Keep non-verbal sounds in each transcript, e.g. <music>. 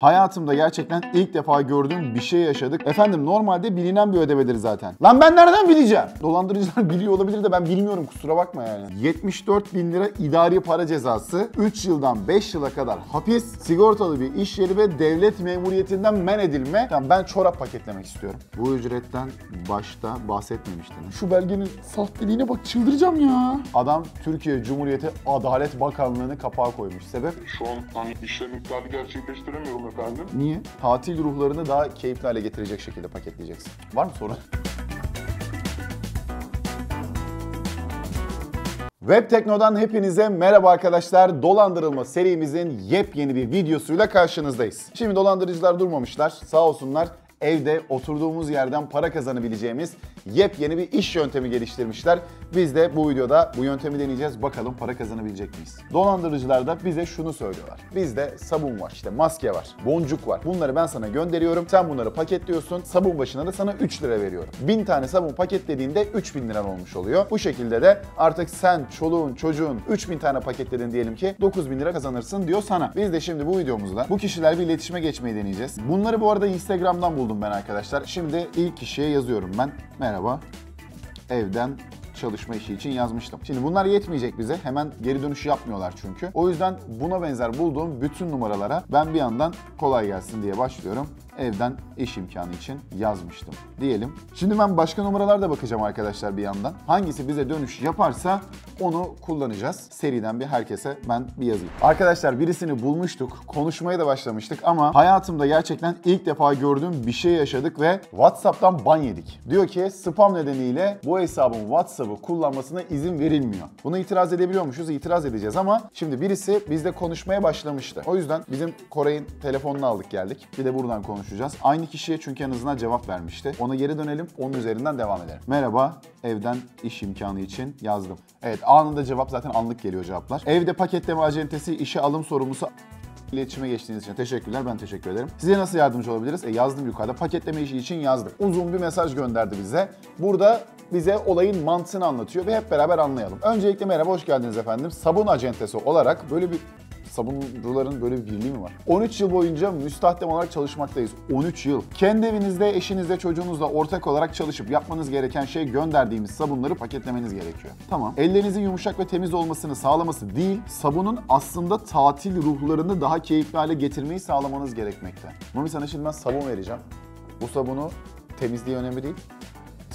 Hayatımda gerçekten ilk defa gördüğüm bir şey yaşadık. Efendim normalde bilinen bir ödemedir zaten. Lan ben nereden bileceğim? Dolandırıcılar <laughs> biliyor olabilir de ben bilmiyorum kusura bakma yani. 74 bin lira idari para cezası, 3 yıldan 5 yıla kadar hapis, sigortalı bir iş yeri ve devlet memuriyetinden men edilme. Tamam ben çorap paketlemek istiyorum. Bu ücretten başta bahsetmemiştim. Şu belgenin sahteliğine bak çıldıracağım ya. Adam Türkiye Cumhuriyeti Adalet Bakanlığı'nı kapağa koymuş. Sebep? Şu an hani işlem iptali gerçekleştiremiyorum efendim. Niye? Tatil ruhlarını daha keyifli hale getirecek şekilde paketleyeceksin. Var mı sorun? Web Tekno'dan hepinize merhaba arkadaşlar. Dolandırılma serimizin yepyeni bir videosuyla karşınızdayız. Şimdi dolandırıcılar durmamışlar. Sağ olsunlar evde oturduğumuz yerden para kazanabileceğimiz yepyeni bir iş yöntemi geliştirmişler. Biz de bu videoda bu yöntemi deneyeceğiz. Bakalım para kazanabilecek miyiz? Dolandırıcılar da bize şunu söylüyorlar. Bizde sabun var, işte maske var, boncuk var. Bunları ben sana gönderiyorum. Sen bunları paketliyorsun. Sabun başına da sana 3 lira veriyorum. 1000 tane sabun paketlediğinde 3000 liran olmuş oluyor. Bu şekilde de artık sen, çoluğun, çocuğun 3000 tane paketledin diyelim ki 9000 lira kazanırsın diyor sana. Biz de şimdi bu videomuzda bu kişilerle bir iletişime geçmeyi deneyeceğiz. Bunları bu arada Instagram'dan buldum ben arkadaşlar. Şimdi ilk kişiye yazıyorum ben. Merhaba. Evden çalışma işi için yazmıştım. Şimdi bunlar yetmeyecek bize. Hemen geri dönüş yapmıyorlar çünkü. O yüzden buna benzer bulduğum bütün numaralara ben bir yandan kolay gelsin diye başlıyorum. Evden iş imkanı için yazmıştım diyelim. Şimdi ben başka numaralarda bakacağım arkadaşlar bir yandan. Hangisi bize dönüş yaparsa onu kullanacağız. Seriden bir herkese ben bir yazayım. Arkadaşlar birisini bulmuştuk. Konuşmaya da başlamıştık ama hayatımda gerçekten ilk defa gördüğüm bir şey yaşadık ve WhatsApp'tan ban yedik. Diyor ki spam nedeniyle bu hesabın WhatsApp'ı kullanmasına izin verilmiyor. Buna itiraz edebiliyormuşuz. İtiraz edeceğiz ama şimdi birisi bizle konuşmaya başlamıştı. O yüzden bizim Koray'ın telefonunu aldık geldik. Bir de buradan konuşacağız. Aynı kişiye çünkü en azından cevap vermişti. Ona geri dönelim. Onun üzerinden devam edelim. Merhaba. Evden iş imkanı için yazdım. Evet anında cevap zaten anlık geliyor cevaplar. Evde paketleme acentesi işe alım sorumlusu İletişime geçtiğiniz için teşekkürler. Ben teşekkür ederim. Size nasıl yardımcı olabiliriz? E yazdım yukarıda. Paketleme işi için yazdım. Uzun bir mesaj gönderdi bize. Burada bize olayın mantığını anlatıyor ve hep beraber anlayalım. Öncelikle merhaba, hoş geldiniz efendim. Sabun acentesi olarak böyle bir sabuncuların böyle bir birliği mi var? 13 yıl boyunca müstahdem olarak çalışmaktayız. 13 yıl. Kendi evinizde, eşinizle, çocuğunuzla ortak olarak çalışıp yapmanız gereken şey gönderdiğimiz sabunları paketlemeniz gerekiyor. Tamam. Ellerinizin yumuşak ve temiz olmasını sağlaması değil, sabunun aslında tatil ruhlarını daha keyifli hale getirmeyi sağlamanız gerekmekte. Mami sana şimdi ben sabun vereceğim. Bu sabunu temizliği önemli değil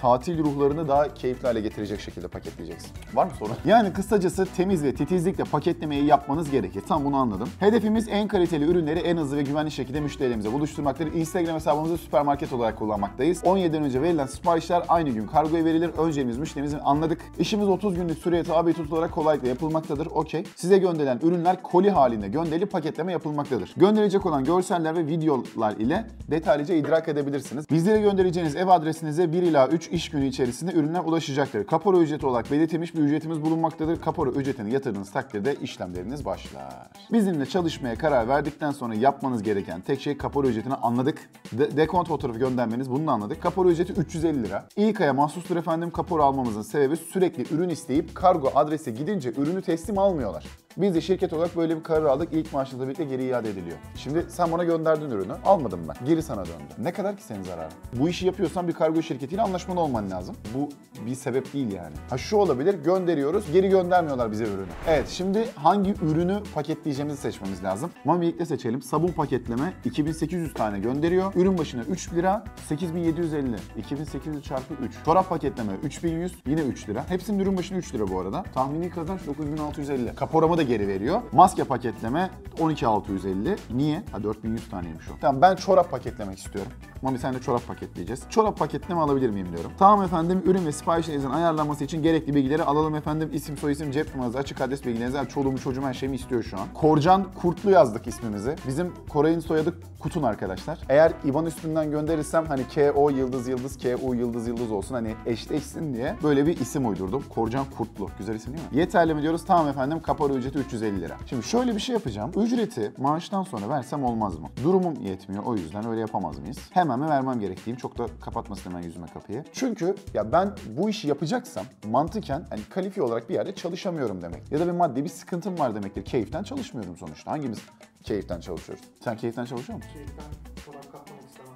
tatil ruhlarını daha keyifli hale getirecek şekilde paketleyeceksin. Var mı sorun? Yani kısacası temiz ve titizlikle paketlemeyi yapmanız gerekir. Tam bunu anladım. Hedefimiz en kaliteli ürünleri en hızlı ve güvenli şekilde müşterilerimize buluşturmaktır. Instagram hesabımızı süpermarket olarak kullanmaktayız. 17'den önce verilen siparişler aynı gün kargoya verilir. Önceliğimiz müşterimizin anladık. İşimiz 30 günlük süreye tabi tutularak kolaylıkla yapılmaktadır. Okey. Size gönderilen ürünler koli halinde gönderilip paketleme yapılmaktadır. Gönderilecek olan görseller ve videolar ile detaylıca idrak edebilirsiniz. Bizlere göndereceğiniz ev adresinize 1 ila 3 iş günü içerisinde ürünler ulaşacaktır. Kapora ücreti olarak belirtilmiş bir ücretimiz bulunmaktadır. Kapora ücretini yatırdığınız takdirde işlemleriniz başlar. Bizimle çalışmaya karar verdikten sonra yapmanız gereken tek şey kapora ücretini anladık. De- dekont fotoğrafı göndermeniz bunu anladık. Kapora ücreti 350 lira. İlk aya mahsustur efendim kapora almamızın sebebi sürekli ürün isteyip kargo adrese gidince ürünü teslim almıyorlar. Biz de şirket olarak böyle bir karar aldık. İlk maaşınızla birlikte geri iade ediliyor. Şimdi sen bana gönderdin ürünü. Almadım ben. Geri sana döndü. Ne kadar ki senin zararın? Bu işi yapıyorsan bir kargo şirketiyle anlaşmalı olman lazım. Bu bir sebep değil yani. Ha şu olabilir. Gönderiyoruz. Geri göndermiyorlar bize ürünü. Evet şimdi hangi ürünü paketleyeceğimizi seçmemiz lazım. Mamilik'le seçelim. Sabun paketleme 2800 tane gönderiyor. Ürün başına 3 lira. 8750. 2800 çarpı 3. Çorap paketleme 3100. Yine 3 lira. Hepsinin ürün başına 3 lira bu arada. Tahmini kazanç 9650. Kaporamı da geri veriyor. Maske paketleme 12650. Niye? Ha 4100 taneymiş o. Tamam ben çorap paketlemek istiyorum. Mami sen de çorap paketleyeceğiz. Çorap paketleme alabilir miyim diyorum. Tamam efendim ürün ve siparişlerinizin ayarlanması için gerekli bilgileri alalım efendim. İsim, soyisim, cep numaranızı, açık adres bilgilerinizi, yani çoluğumu, çocuğumu her şeyimi istiyor şu an. Korcan Kurtlu yazdık ismimizi. Bizim Koray'ın soyadı Kutun arkadaşlar. Eğer IBAN üstünden gönderirsem hani KO yıldız yıldız KU yıldız yıldız olsun hani eşleşsin diye böyle bir isim uydurdum. Korcan Kurtlu. Güzel isim değil mi? Yeterli mi diyoruz? Tamam efendim. Kapora ücreti ücreti 350 lira. Şimdi şöyle bir şey yapacağım. Ücreti maaştan sonra versem olmaz mı? Durumum yetmiyor o yüzden öyle yapamaz mıyız? Hemen mi vermem gerektiğim çok da kapatmasın hemen yüzüme kapıyı. Çünkü ya ben bu işi yapacaksam mantıken hani kalifiye olarak bir yerde çalışamıyorum demek. Ya da bir maddi bir sıkıntım var demektir. Keyiften çalışmıyorum sonuçta. Hangimiz keyiften çalışıyoruz? Sen keyiften çalışıyor musun? Keyiften.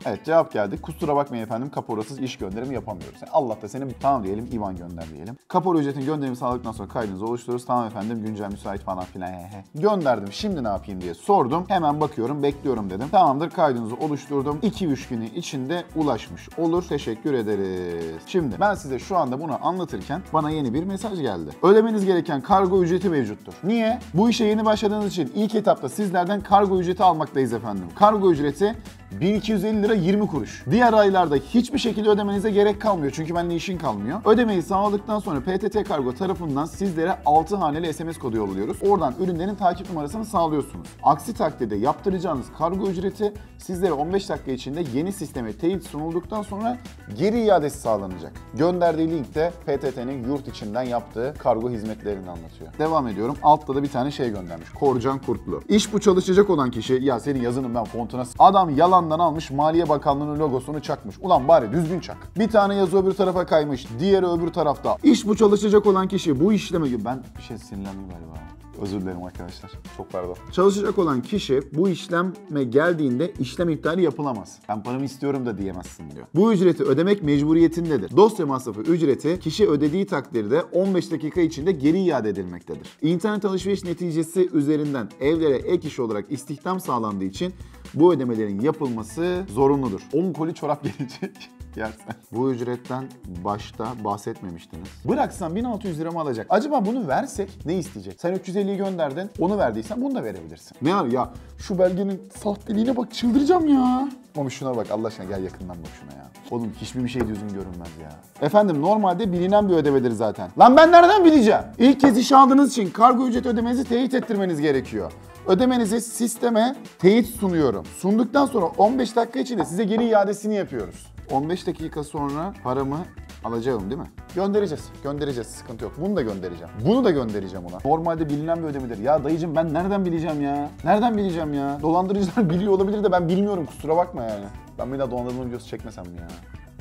Evet cevap geldi. Kusura bakmayın efendim kaporasız iş gönderimi yapamıyoruz. Yani Allah da senin tamam diyelim IBAN gönder diyelim. Kapora ücretin gönderimi sağladıktan sonra kaydınızı oluşturuyoruz. Tamam efendim güncel müsait falan filan he. Gönderdim şimdi ne yapayım diye sordum. Hemen bakıyorum bekliyorum dedim. Tamamdır kaydınızı oluşturdum. 2-3 günü içinde ulaşmış olur. Teşekkür ederiz. Şimdi ben size şu anda bunu anlatırken bana yeni bir mesaj geldi. Ödemeniz gereken kargo ücreti mevcuttur. Niye? Bu işe yeni başladığınız için ilk etapta sizlerden kargo ücreti almaktayız efendim. Kargo ücreti 1250 lira 20 kuruş. Diğer aylarda hiçbir şekilde ödemenize gerek kalmıyor. Çünkü bende işin kalmıyor. Ödemeyi sağladıktan sonra PTT Kargo tarafından sizlere 6 haneli SMS kodu yolluyoruz. Oradan ürünlerin takip numarasını sağlıyorsunuz. Aksi takdirde yaptıracağınız kargo ücreti sizlere 15 dakika içinde yeni sisteme teyit sunulduktan sonra geri iadesi sağlanacak. Gönderdiği linkte PTT'nin yurt içinden yaptığı kargo hizmetlerini anlatıyor. Devam ediyorum. Altta da bir tane şey göndermiş. Korcan Kurtlu. İş bu çalışacak olan kişi ya senin yazının ben fontuna adam yalandan almış Maliye Bakanlığı'nın logosunu çakmış. Ulan bari düzgün çak. Bir tane yazı öbür tarafa kaymış. Diğeri öbür tarafta. İş bu çalışacak olan kişi bu işleme... Ben bir şey sinirlendim galiba. Özür dilerim arkadaşlar. Çok pardon. Çalışacak olan kişi bu işleme geldiğinde işlem iptali yapılamaz. Ben paramı istiyorum da diyemezsin diyor. Bu ücreti ödemek mecburiyetindedir. Dosya masrafı ücreti kişi ödediği takdirde 15 dakika içinde geri iade edilmektedir. İnternet alışveriş neticesi üzerinden evlere ek iş olarak istihdam sağlandığı için bu ödemelerin yapılması zorunludur. 10 koli çorap <laughs> gelecek. yersen. Bu ücretten başta bahsetmemiştiniz. Bıraksan 1600 lira mı alacak? Acaba bunu versek ne isteyecek? Sen 350'yi gönderdin, onu verdiysen bunu da verebilirsin. Ne var ya? Şu belgenin sahteliğine bak çıldıracağım ya. Ama şuna bak Allah aşkına gel yakından bak şuna ya. Oğlum hiçbir bir şey düzgün görünmez ya. Efendim normalde bilinen bir ödemedir zaten. Lan ben nereden bileceğim? İlk kez iş aldığınız için kargo ücret ödemenizi teyit ettirmeniz gerekiyor. Ödemenizi sisteme teyit sunuyorum. Sunduktan sonra 15 dakika içinde size geri iadesini yapıyoruz. 15 dakika sonra paramı alacağım değil mi? Göndereceğiz. Göndereceğiz. Sıkıntı yok. Bunu da göndereceğim. Bunu da göndereceğim ona. Normalde bilinen bir ödemedir. Ya dayıcım ben nereden bileceğim ya? Nereden bileceğim ya? Dolandırıcılar <laughs> biliyor olabilir de ben bilmiyorum. Kusura bakma yani. Ben bir daha dolandırma videosu çekmesem mi ya?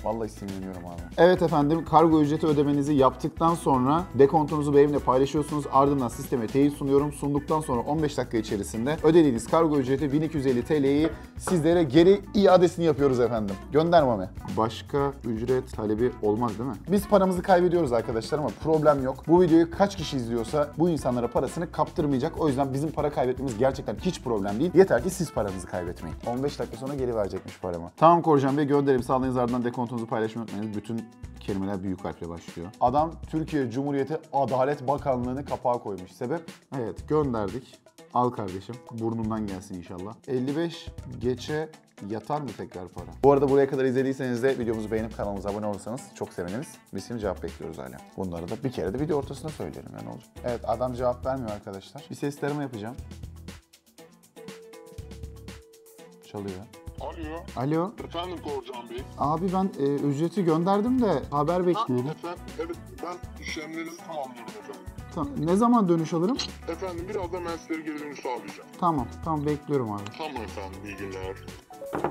Vallahi sinirleniyorum abi. Evet efendim kargo ücreti ödemenizi yaptıktan sonra dekontunuzu benimle paylaşıyorsunuz. Ardından sisteme teyit sunuyorum. Sunduktan sonra 15 dakika içerisinde ödediğiniz kargo ücreti 1250 TL'yi sizlere geri iadesini yapıyoruz efendim. Göndermeme. Başka ücret talebi olmaz değil mi? Biz paramızı kaybediyoruz arkadaşlar ama problem yok. Bu videoyu kaç kişi izliyorsa bu insanlara parasını kaptırmayacak. O yüzden bizim para kaybetmemiz gerçekten hiç problem değil. Yeter ki siz paranızı kaybetmeyin. 15 dakika sonra geri verecekmiş paramı. Tamam Korcan Bey gönderim sağlayınız ardından dekontunuzu paylaşmayı unutmayınız. Bütün kelimeler büyük harfle başlıyor. Adam Türkiye Cumhuriyeti Adalet Bakanlığı'nı kapağa koymuş. Sebep? Evet gönderdik. Al kardeşim. Burnundan gelsin inşallah. 55 geçe yatar mı tekrar para? Bu arada buraya kadar izlediyseniz de videomuzu beğenip kanalımıza abone olursanız çok seviniriz. Biz şimdi cevap bekliyoruz hala. Bunları da bir kere de video ortasında söyleyelim yani olacak. Evet adam cevap vermiyor arkadaşlar. Bir ses tarama yapacağım. Çalıyor. Alo. Alo. Efendim Korcan Bey. Abi ben e, ücreti gönderdim de haber bekliyorum. Efendim, evet ben işlemlerinizi tamamlıyorum efendim. Tamam. Ne zaman dönüş alırım? Efendim birazdan ben sizlere geri dönüş sağlayacağım. Tamam. Tamam bekliyorum abi. Tamam efendim iyi günler.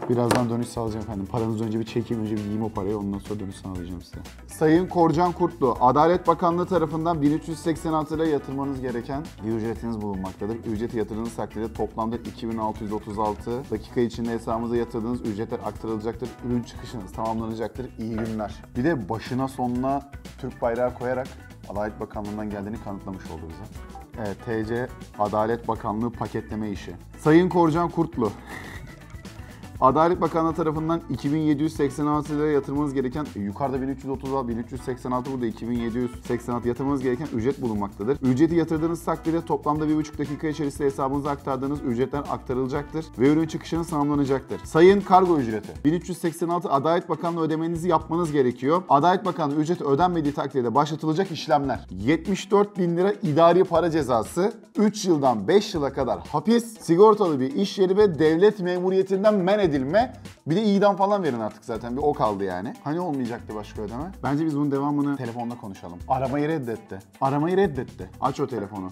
Birazdan dönüş sağlayacağım efendim. Paranızı önce bir çekeyim, önce bir yiyeyim o parayı. Ondan sonra dönüş sağlayacağım size. Sayın Korcan Kurtlu, Adalet Bakanlığı tarafından 1386 lira yatırmanız gereken bir ücretiniz bulunmaktadır. Ücreti yatırdığınız takdirde toplamda 2636 dakika içinde hesabınıza yatırdığınız ücretler aktarılacaktır. Ürün çıkışınız tamamlanacaktır. İyi günler. Bir de başına sonuna Türk bayrağı koyarak Adalet Bakanlığı'ndan geldiğini kanıtlamış oldu bize. Evet, TC Adalet Bakanlığı paketleme işi. Sayın Korcan Kurtlu, Adalet Bakanlığı tarafından 2786 liraya yatırmanız gereken, e, yukarıda 1336, 1386 burada 2786 yatırmanız gereken ücret bulunmaktadır. Ücreti yatırdığınız takdirde toplamda 1,5 dakika içerisinde hesabınıza aktardığınız ücretler aktarılacaktır ve ürün çıkışınız tamamlanacaktır. Sayın kargo ücreti. 1386 Adalet Bakanlığı ödemenizi yapmanız gerekiyor. Adalet Bakanlığı ücreti ödenmediği takdirde başlatılacak işlemler. 74 bin lira idari para cezası, 3 yıldan 5 yıla kadar hapis, sigortalı bir iş yeri ve devlet memuriyetinden men edilme. Bir de idam falan verin artık zaten. Bir o kaldı yani. Hani olmayacaktı başka ödeme? Bence biz bunun devamını telefonda konuşalım. Aramayı reddetti. Aramayı reddetti. Aç o telefonu.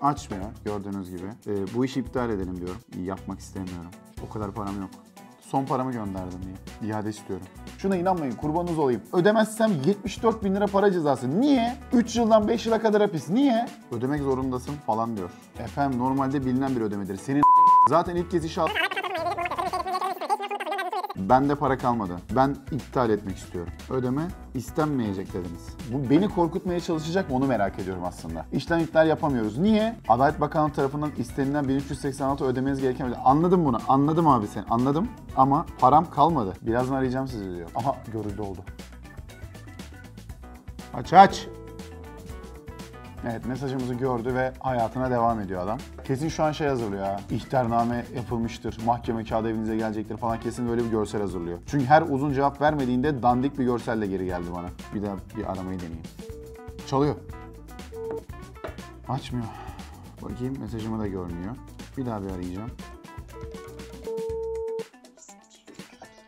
Açmıyor gördüğünüz gibi. Ee, bu işi iptal edelim diyorum. Yapmak istemiyorum. O kadar param yok. Son paramı gönderdim diye. İade istiyorum. Şuna inanmayın kurbanınız olayım. Ödemezsem 74 bin lira para cezası. Niye? 3 yıldan 5 yıla kadar hapis. Niye? Ödemek zorundasın falan diyor. Efendim normalde bilinen bir ödemedir. Senin <laughs> zaten ilk kez işe. Bende para kalmadı. Ben iptal etmek istiyorum. Ödeme istenmeyecek dediniz. Bu beni korkutmaya çalışacak mı onu merak ediyorum aslında. İşlem iptal yapamıyoruz. Niye? Adalet Bakanlığı tarafından istenilen 1386 ödemeniz gereken. Anladım bunu. Anladım abi sen. Anladım. Ama param kalmadı. Birazdan arayacağım sizi diyor. Aha görüldü oldu. Aç aç. Evet mesajımızı gördü ve hayatına devam ediyor adam. Kesin şu an şey hazırlıyor ha. İhtarname yapılmıştır, mahkeme kağıdı evinize gelecektir falan kesin böyle bir görsel hazırlıyor. Çünkü her uzun cevap vermediğinde dandik bir görselle geri geldi bana. Bir daha bir aramayı deneyeyim. Çalıyor. Açmıyor. Bakayım mesajımı da görmüyor. Bir daha bir arayacağım.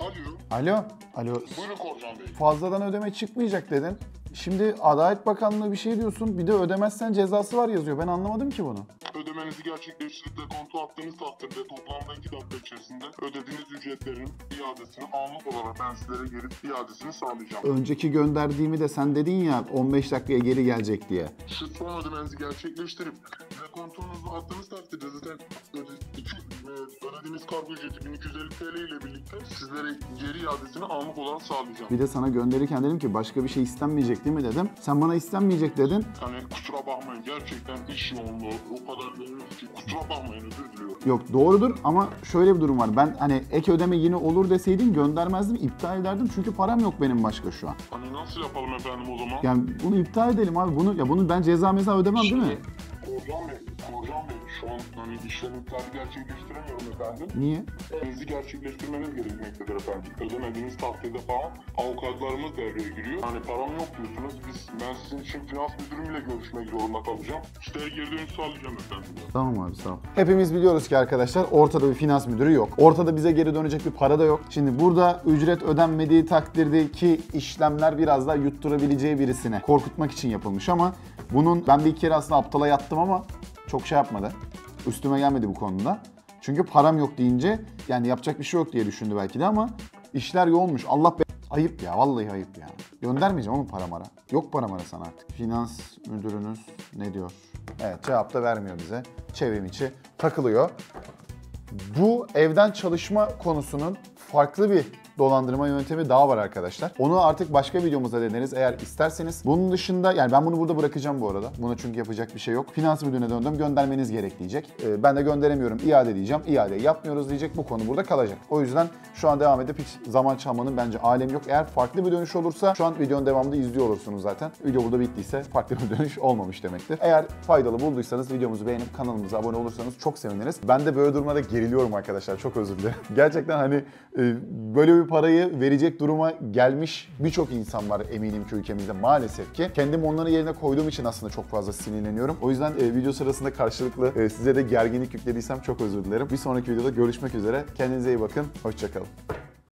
Alo. Alo. Alo. Buyurun Korcan Bey. Fazladan ödeme çıkmayacak dedin. Şimdi Adalet Bakanlığı bir şey diyorsun. Bir de ödemezsen cezası var yazıyor. Ben anlamadım ki bunu. Ödemenizi gerçekleştirip dekontu attığınız takdirde toplamda 2 dakika içerisinde ödediğiniz ücretlerin iadesini anlık olarak ben sizlere geri iadesini sağlayacağım. Önceki gönderdiğimi de sen dedin ya 15 dakikaya geri gelecek diye. Şu son ödemenizi gerçekleştirip dekontunuzu attığınız takdirde zaten kargo ücreti 1250 TL ile birlikte sizlere geri iadesini anlık olarak sağlayacağım. Bir de sana gönderirken dedim ki başka bir şey istenmeyecek değil mi dedim. Sen bana istenmeyecek dedin. Hani kusura bakmayın gerçekten iş yoğunluğu o kadar yoğun ki kusura bakmayın özür diliyorum. Yok doğrudur ama şöyle bir durum var. Ben hani ek ödeme yine olur deseydin göndermezdim, iptal ederdim. Çünkü param yok benim başka şu an. Hani nasıl yapalım efendim o zaman? Yani bunu iptal edelim abi. Bunu ya bunu ben ceza meza ödemem değil mi? Bey şu an hani işlem iptali gerçekleştiremiyorum efendim. Niye? Ödemenizi gerçekleştirmeniz gerekmektedir efendim. Ödemediğiniz takdirde falan avukatlarımız devreye giriyor. Hani param yok diyorsunuz. Biz, ben sizin için finans müdürümle görüşmek zorunda kalacağım. İşte geri dönüş sağlayacağım efendim. Tamam abi sağ ol. Hepimiz biliyoruz ki arkadaşlar ortada bir finans müdürü yok. Ortada bize geri dönecek bir para da yok. Şimdi burada ücret ödenmediği takdirdeki işlemler biraz daha yutturabileceği birisine korkutmak için yapılmış ama bunun ben bir kere aslında aptala yattım ama çok şey yapmadı. Üstüme gelmedi bu konuda. Çünkü param yok deyince yani yapacak bir şey yok diye düşündü belki de ama işler yoğunmuş. Allah be ayıp ya vallahi ayıp ya. Göndermeyeceğim oğlum para mara. Yok para mara sana artık. Finans müdürünüz ne diyor? Evet cevap da vermiyor bize. Çevrim içi takılıyor. Bu evden çalışma konusunun farklı bir dolandırma yöntemi daha var arkadaşlar. Onu artık başka videomuzda deneriz eğer isterseniz. Bunun dışında yani ben bunu burada bırakacağım bu arada. Buna çünkü yapacak bir şey yok. Finans müdürüne döndüm göndermeniz gerek diyecek. Ee, ben de gönderemiyorum iade diyeceğim. İade yapmıyoruz diyecek. Bu konu burada kalacak. O yüzden şu an devam edip hiç zaman çalmanın bence alemi yok. Eğer farklı bir dönüş olursa şu an videonun devamında izliyor olursunuz zaten. Video burada bittiyse farklı bir <laughs> dönüş olmamış demektir. Eğer faydalı bulduysanız videomuzu beğenip kanalımıza abone olursanız çok seviniriz. Ben de böyle durumlarda geriliyorum arkadaşlar. Çok özür dilerim. <laughs> Gerçekten hani e, böyle bir parayı verecek duruma gelmiş birçok insan var eminim ki ülkemizde maalesef ki. Kendim onların yerine koyduğum için aslında çok fazla sinirleniyorum. O yüzden e, video sırasında karşılıklı e, size de gerginlik yüklediysem çok özür dilerim. Bir sonraki videoda görüşmek üzere. Kendinize iyi bakın. Hoşçakalın.